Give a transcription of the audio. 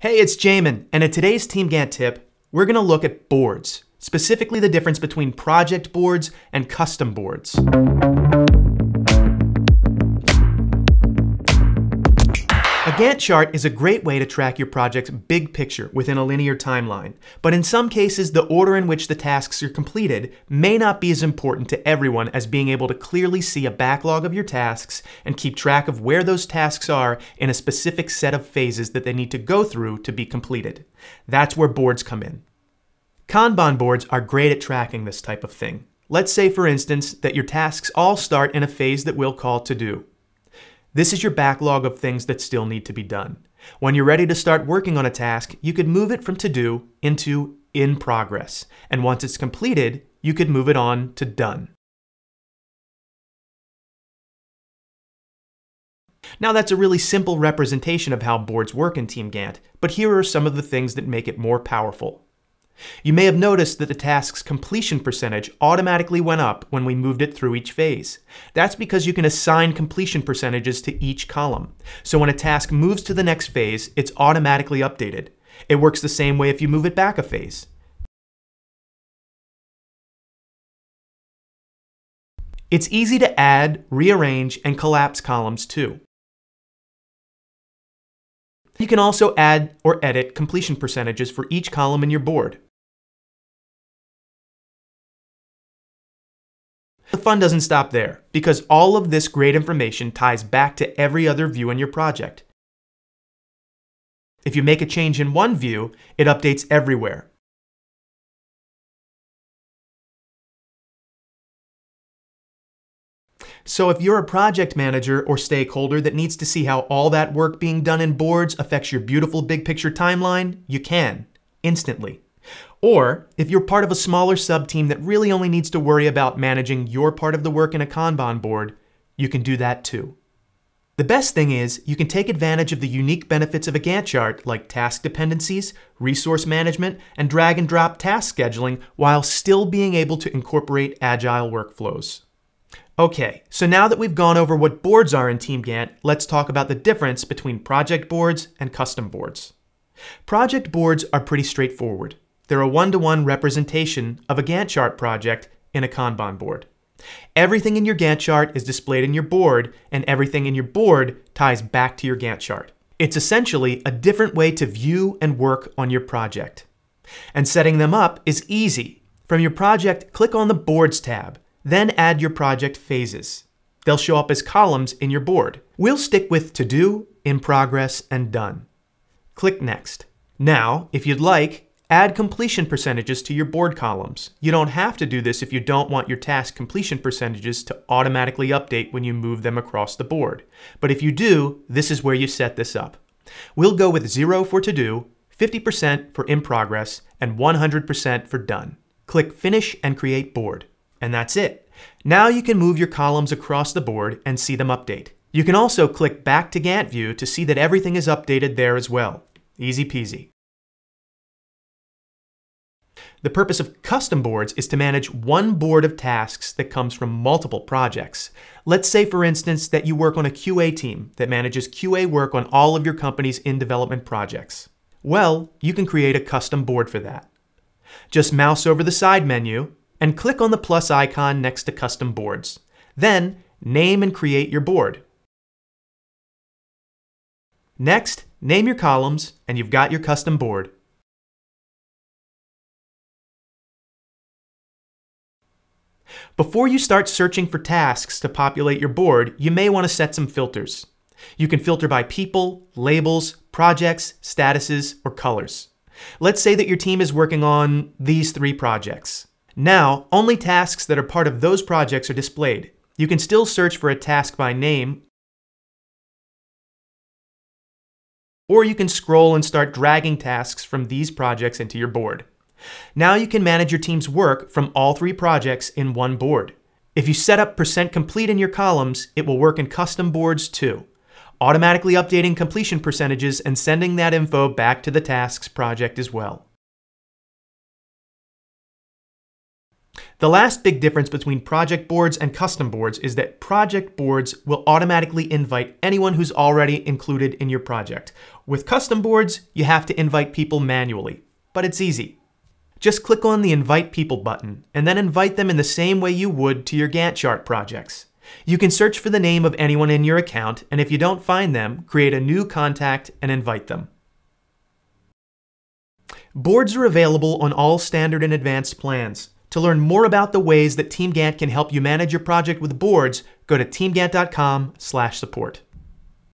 Hey, it's Jamin, and in today's TeamGantt tip, we're going to look at boards, specifically the difference between project boards and custom boards. Gantt chart is a great way to track your project's big picture within a linear timeline, but in some cases, the order in which the tasks are completed may not be as important to everyone as being able to clearly see a backlog of your tasks and keep track of where those tasks are in a specific set of phases that they need to go through to be completed. That's where boards come in. Kanban boards are great at tracking this type of thing. Let's say, for instance, that your tasks all start in a phase that we'll call to do. This is your backlog of things that still need to be done. When you're ready to start working on a task, you could move it from to do into in progress. And once it's completed, you could move it on to done. Now that's a really simple representation of how boards work in TeamGantt, but here are some of the things that make it more powerful. You may have noticed that the task's completion percentage automatically went up when we moved it through each phase. That's because you can assign completion percentages to each column. So when a task moves to the next phase, it's automatically updated. It works the same way if you move it back a phase. It's easy to add, rearrange, and collapse columns too. You can also add or edit completion percentages for each column in your board. The fun doesn't stop there, because all of this great information ties back to every other view in your project. If you make a change in one view, it updates everywhere. So if you're a project manager or stakeholder that needs to see how all that work being done in boards affects your beautiful big picture timeline, you can, instantly. Or if you're part of a smaller sub-team that really only needs to worry about managing your part of the work in a Kanban board, you can do that too. The best thing is you can take advantage of the unique benefits of a Gantt chart like task dependencies, resource management, and drag and drop task scheduling while still being able to incorporate agile workflows. Okay, so now that we've gone over what boards are in TeamGantt, let's talk about the difference between project boards and custom boards. Project boards are pretty straightforward. They're a one-to-one -one representation of a Gantt chart project in a Kanban board. Everything in your Gantt chart is displayed in your board, and everything in your board ties back to your Gantt chart. It's essentially a different way to view and work on your project. And setting them up is easy. From your project, click on the Boards tab, then add your project phases. They'll show up as columns in your board. We'll stick with To Do, In Progress, and Done. Click Next. Now, if you'd like, Add completion percentages to your board columns. You don't have to do this if you don't want your task completion percentages to automatically update when you move them across the board. But if you do, this is where you set this up. We'll go with 0 for to do, 50% for in progress, and 100% for done. Click Finish and Create Board. And that's it. Now you can move your columns across the board and see them update. You can also click back to Gantt View to see that everything is updated there as well. Easy peasy. The purpose of custom boards is to manage one board of tasks that comes from multiple projects. Let's say, for instance, that you work on a QA team that manages QA work on all of your company's in-development projects. Well, you can create a custom board for that. Just mouse over the side menu and click on the plus icon next to Custom Boards. Then, name and create your board. Next, name your columns and you've got your custom board. Before you start searching for tasks to populate your board, you may want to set some filters. You can filter by people, labels, projects, statuses, or colors. Let's say that your team is working on these three projects. Now, only tasks that are part of those projects are displayed. You can still search for a task by name, or you can scroll and start dragging tasks from these projects into your board. Now you can manage your team's work from all three projects in one board. If you set up percent complete in your columns, it will work in custom boards too, automatically updating completion percentages and sending that info back to the tasks project as well. The last big difference between project boards and custom boards is that project boards will automatically invite anyone who's already included in your project, With custom boards, you have to invite people manually, but it's easy. Just click on the Invite People button and then invite them in the same way you would to your Gantt chart projects. You can search for the name of anyone in your account, and if you don't find them, create a new contact and invite them. Boards are available on all standard and advanced plans. To learn more about the ways that TeamGantt can help you manage your project with boards, go to teamgantt.com/support.